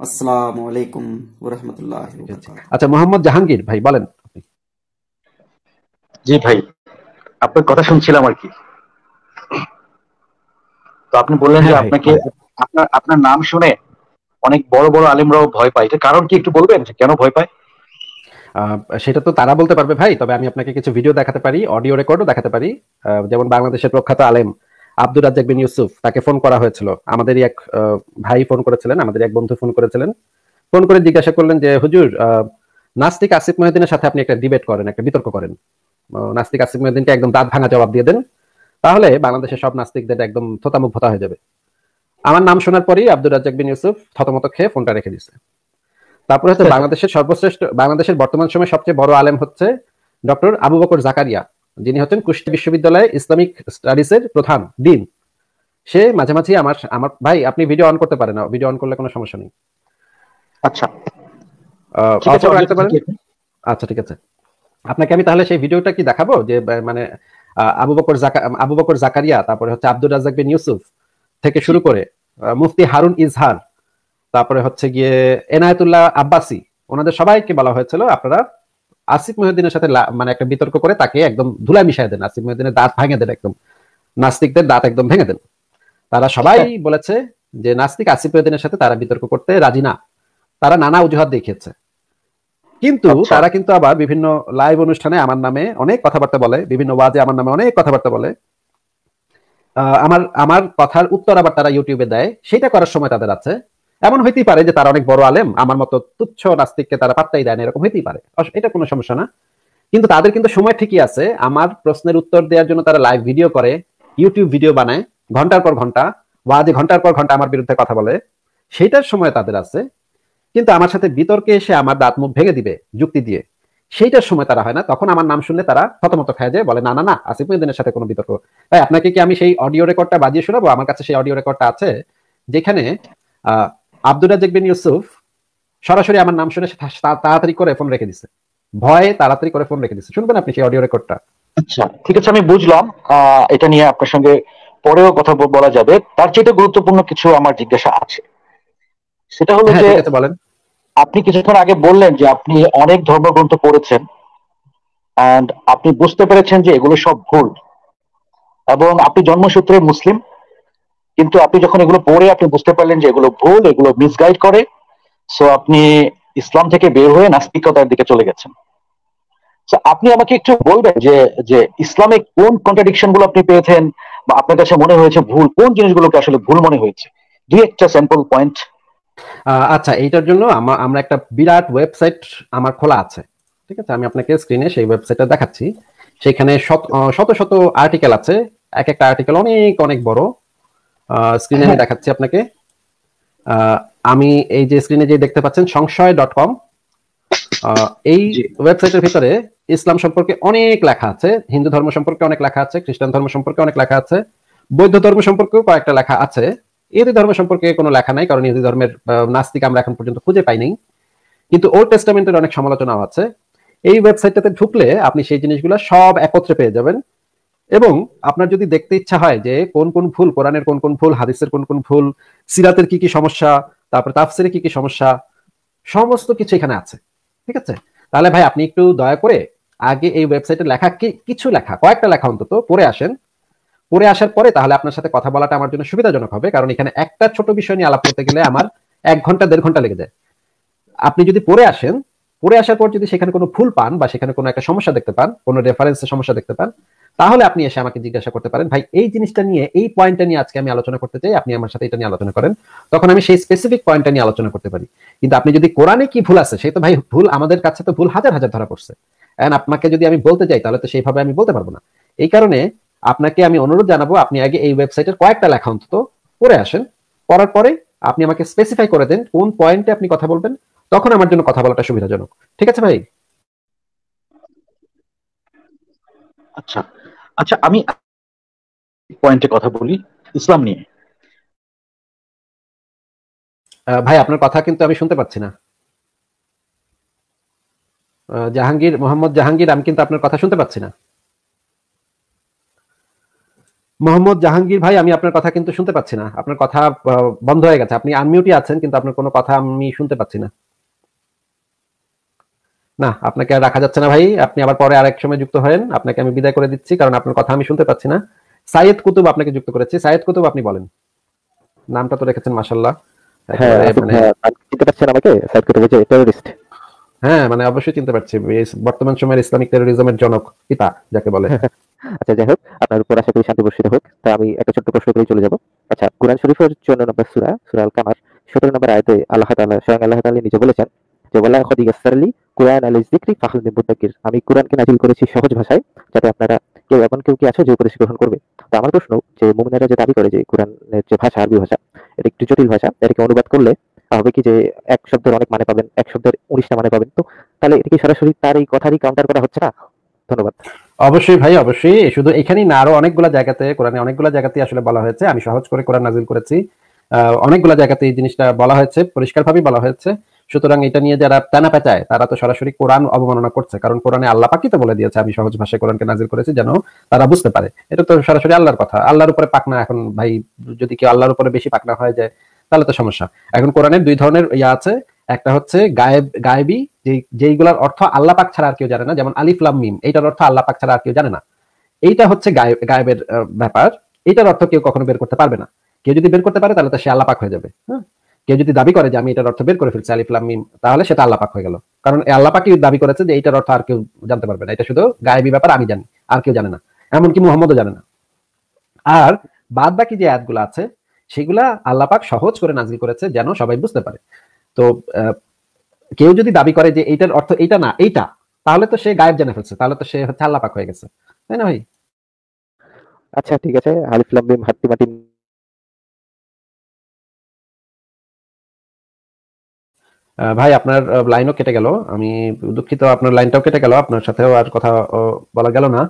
আসসালামু আলাইকুম আচ্ছা মোহাম্মদ জাহাঙ্গীর ভাই বলেন জি ভাই আপনার কথা শুনছিলাম আর কি। তো আপনি বললেন যে হ্যাঁ আপনাকে আপনার আপনার নাম শুনে অনেক বড় বড় আলেমরাও ভয় পায়। এটা কারণ কি একটু বলবেন যে কেন ভয় পায়? আহ, সেটা তো তারা বলতে পারবে ভাই। তবে আমি আপনাকে কিছু ভিডিও দেখাতে পারি অডিও রেকর্ডও দেখাতে পারি। আহ, যেমন বাংলাদেশের প্রখ্যাত আলেম আব্দুর রাজ্জাক বিন ইউসুফ তাকে ফোন করা হয়েছিল। আমাদেরই এক ভাই ফোন করেছিলেন আমাদের এক বন্ধু ফোন করেছিলেন। ফোন করে জিজ্ঞাসা করলেন যে হুজুর নাস্তিক আসিফ মহিউদ্দিনের সাথে আপনি একটা ডিবেট করেন একটা বিতর্ক করেন। নাস্তিক আসিফ মহিউদ্দিনকে একদম দাঁত ভাঙা জবাব দিয়ে দেন। তাহলে বাংলাদেশের সব নাস্তিকদের একদম থতামুখ ভতা হয়ে যাবে। আমার নাম শোনার পরেই আব্দুর রাজ্জাক বিন ইউসুফ থতমত খেয়ে ফোনটা রেখে দিছে তারপরে হচ্ছে বাংলাদেশের সর্বশ্রেষ্ঠ বাংলাদেশের বর্তমান সময়ে সবচেয়ে বড় আলেম হচ্ছে ডক্টর আবু বকর জাকারিয়া। যিনি হচ্ছেন কুষ্টি বিশ্ববিদ্যালয়ে ইসলামিক স্টাডিজের প্রধান ডিন। সে মাঝে মাঝে আমার আমার ভাই আপনি ভিডিও অন করতে পারেন ভিডিও অন করলে কোনো সমস্যা নেই। আচ্ছা। আচ্ছা ঠিক আছে। আপনাকে আমি তাহলে সেই ভিডিওটা কি দেখাবো? যে মানে আবু বকর জাকা আবু বকর জাকারিয়া তারপরে হচ্ছে আব্দুর রাজ্জাক বিন ইউসুফ থেকে শুরু করে মুফতি হারুন ইজহার তারপরে হচ্ছে গিয়ে এনায়েতুল্লাহ আব্বাসি ওনাদের সবাইকে বলা হয়েছিল আপনারা আসিফ মহিউদ্দিনের সাথে মানে একটা বিতর্ক করে তাকে একদম ধুলা মিশাই দেন। আসিফ মহিউদ্দিনের দাঁত ভেঙে দেন একদম। নাস্তিকদের দাঁত একদম ভেঙে দেন। তারা সবাই বলেছে যে নাস্তিক আসিফ মহিউদ্দিনের সাথে তারা বিতর্ক করতে রাজি না। তারা নানা অজুহাত দেখিয়েছে। কিন্তু আচ্ছা। তারা কিন্তু আবার বিভিন্ন লাইভ অনুষ্ঠানে আমার নামে অনেক কথাবার্তা বলে বিভিন্ন ওয়াজে আমার নামে অনেক কথাবার্তা বলে। আহ, আমার আমার কথার উত্তর আবার তারা ইউটিউবে দেয়। সেটা করার সময় তাদের আছে। এমন হইতেই পারে যে তারা অনেক বড় আলেম, আমার মতো তুচ্ছ নাস্তিককে তারা পাত্তাই দেয় না, এরকম হইতেই পারে। এটা কোনো সমস্যা না। কিন্তু তাদের কিন্তু সময় ঠিকই আছে। আমার প্রশ্নের উত্তর দেওয়ার জন্য তারা লাইভ ভিডিও করে ইউটিউব ভিডিও বানায়, ঘণ্টার পর ঘণ্টা ওয়াজে ঘণ্টার পর ঘণ্টা আমার বিরুদ্ধে কথা বলে। সেটার সময় তাদের আছে। কিন্তু আমার সাথে বিতর্কে এসে আমার দাঁত মুখ ভেঙে দিবে যুক্তি দিয়ে। সেইটার সময় তারা হয় না। তখন আমার নাম শুনলে তারা প্রথমত খায় যায় বলে, না না না, আসিফ মহিউদ্দিনের সাথে কোনো বিতর্ক তাই আপনাকে কি আমি সেই অডিও রেকর্ডটা বাজিয়ে শোনাবো? আমার কাছে সেই অডিও রেকর্ডটা আছে, যেখানে আহ, আব্দুর রাজ্জাক বিন ইউসুফ সরাসরি আমার নাম শুনে তাড়াতাড়ি করে ফোন রেখে দিছে। ভয়ে তাড়াতাড়ি করে ফোন রেখে দিছে। শুনবেন আপনি সেই অডিও রেকর্ডটা আচ্ছা ঠিক আছে আমি বুঝলাম এটা নিয়ে আপনার সঙ্গে পরেও কথা বলা যাবে। তার চেয়ে গুরুত্বপূর্ণ কিছু আমার জিজ্ঞাসা আছে। সেটা হলো হ্যাঁ যে বলেন। আপনি কিছুক্ষণ আগে বললেন যে আপনি অনেক ধর্মগ্রন্থ পড়েছেন এন্ড আপনি বুঝতে পেরেছেন যে এগুলো সব ভুল। এবং আপনি জন্মসূত্রে মুসলিম কিন্তু আপনি যখন এগুলো পড়ে আপনি বুঝতে পারলেন যে এগুলো ভুল, এগুলো মিসগাইড করে সো আপনি ইসলাম থেকে বের হয়ে নাস্তিকতার দিকে চলে গেছেন। আপনি আমাকে একটু বলবেন যে যে ইসলামে কোন কন্ট্রাডিকশনগুলো আপনি পেয়েছেন, বা আপনার কাছে মনে হয়েছে ভুল, কোন জিনিসগুলোকে আসলে ভুল মনে হয়েছে? দুই একটা স্যাম্পল পয়েন্ট আচ্ছা এইটার জন্য আমরা একটা বিরাট ওয়েবসাইট আমার খোলা আছে। ঠিক আছে? আমি আপনাকে স্ক্রিনে সেই ওয়েবসাইটটা দেখাচ্ছি। সেখানে শত শত আর্টিকেল আছে। এক একটা আর্টিকেল অনেক অনেক বড়। স্ক্রিনে আমি হ্যাঁ। দেখাচ্ছি আপনাকে। আমি এই যে স্ক্রিনে যে দেখতে পাচ্ছেন সংশয় ডট কম এই। ওয়েবসাইটের ভিতরে ইসলাম সম্পর্কে অনেক লেখা আছে হিন্দু ধর্ম সম্পর্কে অনেক লেখা আছে খ্রিস্টান ধর্ম সম্পর্কে অনেক লেখা আছে বৌদ্ধ ধর্ম সম্পর্কেও কয়েকটা লেখা আছে। ইহুদি ধর্ম সম্পর্কে কোনো লেখা নাই কারণ ইহুদি ধর্মের নাস্তিক আমরা এখন পর্যন্ত খুঁজে পাইনি কিন্তু ওল্ড টেস্টামেন্টের অনেক সমালোচনাও আছে। এই ওয়েবসাইটটাতে ঢুকলে আপনি সেই জিনিসগুলো সব একত্রে পেয়ে যাবেন। এবং আপনার যদি দেখতে ইচ্ছা হয় যে কোন কোন ভুল, কোরআনের কোন কোন ভুল, হাদিসের কোন কোন ভুল, সিরাতের কি কি সমস্যা, তারপরে তাফসিরে কি কি সমস্যা, সমস্ত কিছু এখানে আছে। ঠিক আছে? তাহলে ভাই, আপনি একটু দয়া করে আগে এই ওয়েবসাইটে লেখা, কি, কিছু লেখা, কয়েকটা লেখা অন্তত, পড়ে আসেন। পড়ে আসার পরে তাহলে আপনার সাথে কথা বলাটা আমার জন্য সুবিধাজনক হবে, কারণ এখানে একটা ছোট বিষয় নিয়ে আলাপ করতে গেলে আমার এক ঘণ্টা, দেড় ঘণ্টা লেগে যায়। আপনি যদি পড়ে আসেন, পড়ে আসার পর যদি সেখানে কোনো ভুল পান বা সেখানে কোনো একটা সমস্যা দেখতে পান, কোনো রেফারেন্সের সমস্যা দেখতে পান তাহলে আপনি এসে আমাকে জিজ্ঞাসা করতে পারেন, ভাই, এই জিনিসটা নিয়ে, এই পয়েন্টটা নিয়ে আজকে আমি আলোচনা করতে চাই, আপনি আমার সাথে এটা নিয়ে আলোচনা করেন। তখন আমি সেই স্পেসিফিক পয়েন্টটা নিয়ে আলোচনা করতে পারি। কিন্তু আপনি যদি কোরআনে কি ভুল আছে সেই তো ভাই ভুল, আমাদের কাছে তো ভুল হাজার হাজার ধরা পড়ছে। আপনাকে যদি আমি বলতে চাই, তাহলে তো সেইভাবে আমি বলতে পারব না। এই কারণে আপনাকে আমি অনুরোধ জানাব, আপনি আগে এই ওয়েবসাইটের কয়েকটা লেখা অন্তত পড়ে আসেন। পড়ার পরে আপনি আমাকে স্পেসিফাই করে দেন কোন পয়েন্টে আপনি কথা বলবেন। তখন আমার জন্য কথা বলাটা সুবিধাজনক। ঠিক আছে ভাই? আচ্ছা। আচ্ছা আমি পয়েন্টে কথা বলি, ইসলাম নিয়ে। ভাই, আপনার কথা কিন্তু আমি শুনতে পাচ্ছি না। জাহাঙ্গীর, মোহাম্মদ জাহাঙ্গীর, আমি কিন্তু আপনার কথা শুনতে পাচ্ছি না। মোহাম্মদ জাহাঙ্গীর ভাই, আমি আপনার কথা কিন্তু শুনতে পাচ্ছি না। আপনার কথা বন্ধ হয়ে গেছে। আপনি আনমিউটই আছেন, কিন্তু আপনার কোনো কথা আমি শুনতে পাচ্ছি না। না আপনাকে আর রাখা যাচ্ছে না ভাই। আপনি আবার পরে আরেক সময় যুক্ত হয়েন আপনাকে আমি বিদায় করে দিচ্ছি কারণ আপনার কথা আমি শুনতে পাচ্ছি না। সাইয়েদ কুতুব আপনাকে যুক্ত করেছি। সাইয়েদ কুতুব আপনি বলেন। নামটা তো রেখেছেন মাসাল্লাহ হ্যাঁ আসিফ চিনতে পারছেন আমাকে? সাইড করতে যে টেরোরিস্ট হ্যাঁ মানে অবশ্যই চিনতে পারছি। বর্তমান সময়ের ইসলামিক টেরোরিজমের জনক পিতা যাকে বলে। আচ্ছা যাই হোক আপনার উপর আশা করি শান্তি বর্ষিত হোক। তা আমি একটা ছোট্ট প্রশ্ন করে চলে যাব। আচ্ছা কোরআন শরীফের চুয়ান্ন নম্বর সুরা সুরা আল কামার সতেরো নম্বর আয়তে আল্লাহ তাআলা স্বয়ং আল্লাহ তাআলা নিজে বলেছেন যে বলা খদি গাসারলি কোরআন আল যিকরি ফাখল মুদ্দাকির আমি কোরআনকে নাজিল করেছি সহজ ভাষায়, যাতে আপনারা কেউ এমন কেউ কি আছে যে উপদেশ গ্রহণ করবে। তো আমার প্রশ্ন, যে মুমিনেরা যে দাবি করে যে কোরআনের যে ভাষা, আরবি ভাষা, এটা একটু জটিল ভাষা, এটাকে অনুবাদ করলে হবে কি যে এক শব্দের অনেক মানে পাবেন, এক শব্দের উনিশটা মানে পাবেন। তো তাহলে এটা কি সরাসরি তার এই কথারই কাউন্টার করা হচ্ছে না? ধন্যবাদ। অবশ্যই ভাই, অবশ্যই। শুধু এখানেই না, আরও অনেকগুলো জায়গাতে, কোরআনে অনেকগুলো জায়গাতে আসলে বলা হয়েছে। আমি সহজ করে কোরআন নাজিল করেছি। অনেকগুলো জায়গাতে এই জিনিসটা বলা হয়েছে, পরিষ্কারভাবেই বলা হয়েছে। সুতরাং এটা নিয়ে যারা টানা পেঁচায়, তারা তো সরাসরি কোরআন অবমাননা করছে। কারণ কোরআনে আল্লাহ পাকি তো বলে দিয়েছে? আমি সহজ ভাষায় কোরআনকে নাজিল করেছি যেন তারা বুঝতে পারে। এটা তো সরাসরি আল্লাহর কথা। আল্লাহর উপরে পাকনা এখন ভাই, যদি কেউ আল্লাহর উপরে বেশি পাকনা হয়ে যায় তাহলে তো সমস্যা। এখন কোরআনের দুই ধরনের ইয়া আছে। একটা হচ্ছে গায়েব, গায়েবি যেইগুলোর অর্থ আল্লাহ পাক ছাড়া আর কেউ জানে না, যেমন আলিফ, লাম, মিম। এইটার অর্থ আল্লাহ পাক ছাড়া আর কেউ জানে না। এইটা হচ্ছে গায়েব গায়েবের ব্যাপার। এটার অর্থ কেউ কখনো বের করতে পারবে না। কেউ যদি বের করতে পারে, তাহলে তো সে আল্লাহ পাক হয়ে যাবে। হ্যাঁ? কেউ যদি দাবি করে যে আমি এটার অর্থ বের করে ফেলছি আলিফ লাম মিম, তাহলে সেটা আল্লাহ পাক হয়ে গেল। কারণ এই আল্লাহ পাকই দাবি করেছে যে এইটার অর্থ আর কেউ জানতে পারবে না। এটা শুধু গায়েবী ব্যাপার, আমি জানি, আর কেউ জানে না। এমনকি মুহাম্মদও জানে না। আর বাদ বাকি যে আয়াতগুলো আছে, সেগুলা আল্লাহ পাক সহজ করে নাজিল করেছে যেন সবাই বুঝতে পারে। তো কেউ যদি দাবি করে যে এইটার অর্থ এইটা না, এইটা, তাহলে তো সে গায়েব জেনে ফেলছে, তাহলে তো সে হচ্ছে আল্লাহ পাক হয়ে গেছে। তাই না ভাই? আচ্ছা ঠিক আছে। আলিফ লাম হাত্তি মাটি ভাই আপনার লাইনও কেটে গেল। আমি দুঃখিত আপনার লাইনটাও কেটে গেল। আপনার সাথেও আর কথা বলা গেল না।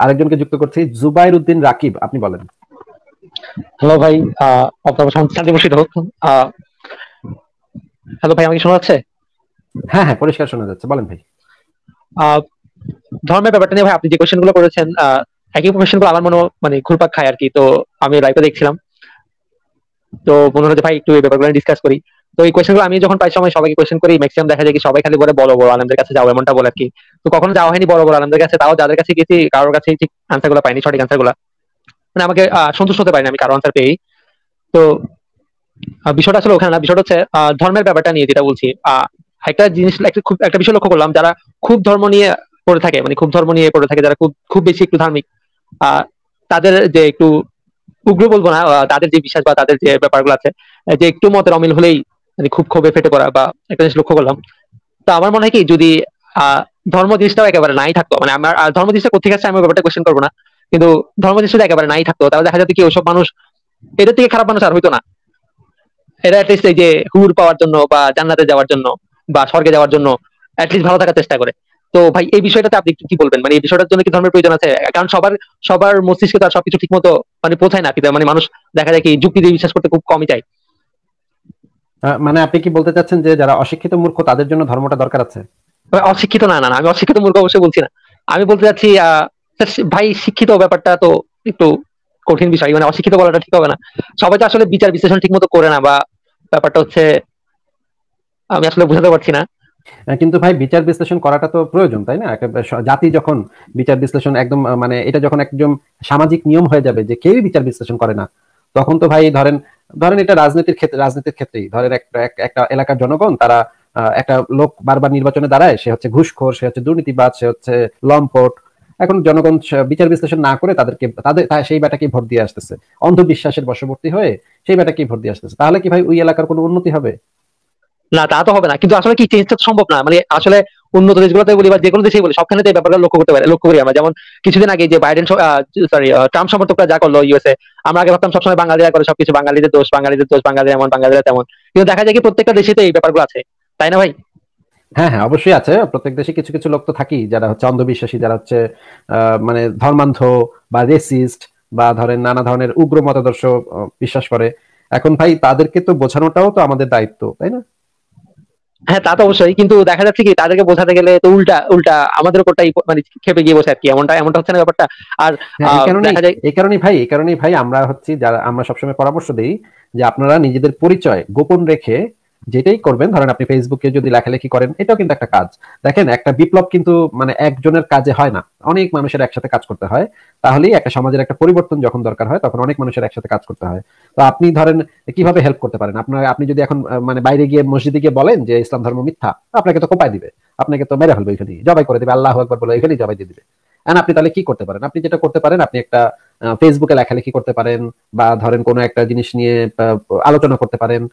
আরেকজনকে যুক্ত করছি। জুবাইর উদ্দিন রাকিব আপনি বলেন। হ্যালো ভাই আপনার শান্তি বসিত হোক। হ্যালো ভাই আমাকে শোনা যাচ্ছে? হ্যাঁ হ্যাঁ পরিষ্কার শোনা যাচ্ছে। বলেন ভাই। আহ, ধর্মের ব্যাপারটা নিয়ে ভাই আপনি যে কোয়েশ্চেনগুলো করেছেন একই কোয়েশ্চেনগুলো আমার মনে মানে ঘুরপাক খায় আর কি। তো আমি লাইভে দেখছিলাম। তো মনে হচ্ছে ভাই একটু এই ব্যাপারগুলো ডিসকাস করি। তো এই কোয়েশ্চেনগুলো আমি যখন পাই সময় সবাইকে কোয়েশ্চেন করি ম্যাক্সিমাম দেখা যায় কি সবাই খালি বলে বড় বড় আলমদের কাছে যাও, এমনটা বলে কি। তো কখনো যাওয়া হয়নি বড় বড় আলমদের কাছে, তাও যাদের কাছে গেছি, কারোর কাছে ঠিক আনসারগুলো পাইনি, সঠিক আনসারগুলা। মানে আমাকে সন্তুষ্ট হতে পারিনি আমি কারও আনসার পেয়েই। তো বিষয়টা আসলে ওখানে না, বিষয়টা হচ্ছে ধর্মের ব্যাপারটা নিয়ে যেটা বলছি। একটা জিনিস, একটা খুব, একটা বিষয় লক্ষ্য করলাম, যারা খুব ধর্ম নিয়ে পড়ে থাকে মানে খুব ধর্ম নিয়ে পড়ে থাকে, যারা খুব খুব বেশি একটু ধার্মিক তাদের যে একটু উগ্র বলব না তাদের যে বিশ্বাস বা তাদের যে ব্যাপারগুলো আছে, যে একটু মতের অমিল হলেই মানে খুব ক্ষোভে ফেটে পড়া বা একটা জিনিস লক্ষ্য করলাম। তো আমার মনে হয় কি, যদি ধর্ম জিনিসটাও একেবারে নাই থাকতো মানে আমার ধর্ম জিনিসটা কোথেকে আসছে আমি ব্যাপারটা কোয়েশ্চেন করব না। কিন্তু ধর্ম জিনিসটা একেবারে নাই থাকতো, তাহলে দেখা যেত কি ওইসব মানুষ, এদের থেকে খারাপ মানুষ আর হইতো না। এরা অ্যাটলিস্ট এই যে হুর পাওয়ার জন্য বা জান্নাতে যাওয়ার জন্য বা স্বর্গে যাওয়ার জন্য অ্যাটলিস্ট ভালো থাকার চেষ্টা করে। তো ভাই, এই বিষয়টাতে আপনি কি বলবেন? মানে এই বিষয়টার জন্য কি ধর্মের প্রয়োজন আছে? কারণ সবার সবার মস্তিষ্কে তো আর সবকিছু ঠিক মতো মানে পৌঁছায় না মানে মানুষ দেখা যায় কি যুক্তি দিয়ে বিশ্বাস করতে খুব কমই চায়। মানে আপনি কি বলতে চাচ্ছেন যে যারা অশিক্ষিত মূর্খ তাদের জন্য ধর্মটা দরকার আছে? অশিক্ষিত না না না আমি অশিক্ষিত মূর্খ অবশ্যই বলছি না। আমি বলতে চাচ্ছি ভাই শিক্ষিত ব্যাপারটা তো একটু কঠিন বিষয় মানে অশিক্ষিত বলাটা ঠিক হবে না। সবাই তো আসলে বিচার বিশ্লেষণ ঠিক মতো করে না বা ব্যাপারটা হচ্ছে আমি আসলে বুঝাতে পারছি না। কিন্তু ভাই বিচার বিশ্লেষণ করাটা তো প্রয়োজন তাই না? জাতি যখন বিচার বিশ্লেষণ একদম মানে এটা যখন একদম সামাজিক নিয়ম হয়ে যাবে যে কেউই বিচার বিশ্লেষণ করে না তখন তো ভাই ধরেন ধরেন এটা রাজনীতির ক্ষেত্রে, রাজনীতির ক্ষেত্রেই। ধরেন একটা এলাকার জনগণ, তারা একটা লোক বারবার নির্বাচনে দাঁড়ায়, সে হচ্ছে ঘুষখোর, সে হচ্ছে দুর্নীতিবাদ সে হচ্ছে লম্পট। এখন জনগণ বিচার বিশ্লেষণ না করে তাদেরকে, তাদের সেই বেটাকেই ভোট দিয়ে আসতেছে। অন্ধবিশ্বাসের বশবর্তী হয়ে সেই বেটাকেই ভোট দিয়ে আসতেছে। তাহলে কি ভাই ওই এলাকার কোনো উন্নতি হবে? না, তা তো হবে না। কিন্তু আসলে কি চেঞ্জটা তো সম্ভব না। মানে আসলে উন্নত দেশগুলোতে বলি বা যে কোনো দেশেই বলি সবখানে এই ব্যাপারগুলো লক্ষ্য করতে পারে, লক্ষ্য করি আমরা। যেমন কিছুদিন আগে যে বাইডেন সরি ট্রাম্প সমর্থকরা যা করল ইউএসএ আমরা আগে ভাবতাম সবসময় বাঙালিরা করে সবকিছু, বাঙালিদের দোষ বাঙালিদের দোষ, বাঙালিরা এমন, বাঙালিরা তেমন। কিন্তু দেখা যায় কি প্রত্যেকটা দেশেতে এই ব্যাপারগুলো আছে। তাই না ভাই? হ্যাঁ হ্যাঁ অবশ্যই আছে। প্রত্যেক দেশে কিছু কিছু লোক তো থাকি যারা হচ্ছে অন্ধবিশ্বাসী, যারা হচ্ছে মানে ধর্মান্ধ বা রেসিস্ট বা ধরেন নানা ধরনের উগ্র মতাদর্শ বিশ্বাস করে। এখন ভাই তাদেরকে তো বোঝানোটাও তো আমাদের দায়িত্ব, তাই না? হ্যাঁ তা তো অবশ্যই। কিন্তু দেখা যাচ্ছে কি তাদেরকে বোঝাতে গেলে তো উল্টা উল্টা আমাদের উপরটাই মানে খেপে গিয়ে বসে আর কি। এমনটা এমনটা হচ্ছে না ব্যাপারটা। আর হ্যাঁ, এই কারণেই ভাই এই কারণেই ভাই আমরা হচ্ছি যারা আমরা সবসময় পরামর্শ দিই যে আপনারা নিজেদের পরিচয় গোপন রেখে যেটাই করবেন, ধরেন আপনি ফেসবুকে যদি লেখালেখি করেন, এটাও কিন্তু একটা কাজ। দেখেন, একটা বিপ্লব কিন্তু মানে একজনের কাজে হয় না। অনেক মানুষের একসাথে কাজ করতে হয়। তাহলেই একটা সমাজের একটা পরিবর্তন যখন দরকার হয়, তখন অনেক মানুষের একসাথে কাজ করতে হয়। তো আপনি ধরেন, কীভাবে হেল্প করতে পারেন? আপনার, আপনি যদি এখন মানে বাইরে গিয়ে মসজিদে গিয়ে বলেন যে ইসলাম ধর্ম মিথ্যা, আপনাকে তো কোপায় দিবে। আপনাকে তো মেরে ফেলবে এখানে জবাই করে দিবে, আল্লাহ একবার বলে এখানেই জবাই দিয়ে দিবে। And আপনি তাহলে কি করতে পারেন? আপনি যেটা করতে পারেন, আপনি একটা ফেসবুকে লেখালেখি করতে পারেন বা ধরেন কোনো একটা জিনিস নিয়ে আলোচনা করতে পারেন।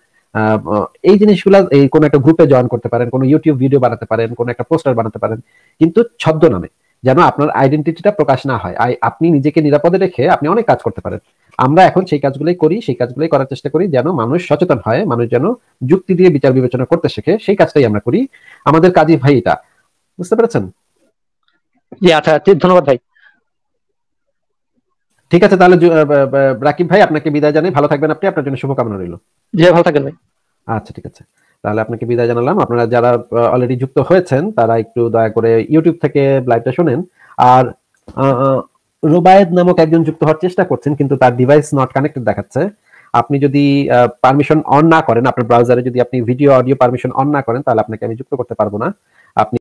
এই জিনিসগুলা এই কোনো একটা গ্রুপে জয়েন করতে পারেন কোনো ইউটিউব ভিডিও বানাতে পারেন কোনো একটা পোস্টার বানাতে পারেন কিন্তু ছদ্মনামে যেন আপনার আইডেন্টিটিটা প্রকাশ না হয়। আপনি নিজেকে নিরাপদে রেখে আপনি অনেক কাজ করতে পারেন। আমরা এখন সেই কাজগুলোই করি সেই কাজগুলোই করার চেষ্টা করি যেন মানুষ সচেতন হয় মানুষ যেন যুক্তি দিয়ে বিচার বিবেচনা করতে শেখে সেই কাজটাই আমরা করি। আমাদের কাজই ভাই এটা বুঝতে পেরেছেন? জি আচ্ছা ঠিক, ধন্যবাদ ভাই। ঠিক আছে তাহলে রাকিব ভাই আপনাকে বিদায় জানাই। ভালো থাকবেন আপনি আপনার জন্য শুভকামনা রইল। জি ভালো থাকবেন ভাই। আচ্ছা ঠিক আছে। তাহলে আপনাকে বিদায় জানালাম। আপনারা যারা অলরেডি যুক্ত হয়েছেন, তারা একটু দয়া করে ইউটিউব থেকে লাইভটা আর নামক একজন যুক্ত হওয়ার চেষ্টা করছেন, কিন্তু তার ডিভাইস নট কানেক্টেড দেখাচ্ছে। আপনি যদি পারমিশন অন না করেন, আপনার ব্রাউজারে যদি আপনি ভিডিও অডিও পারমিশন অন না করেন, তাহলে আপনাকে আমি যুক্ত করতে পারব না। আপনি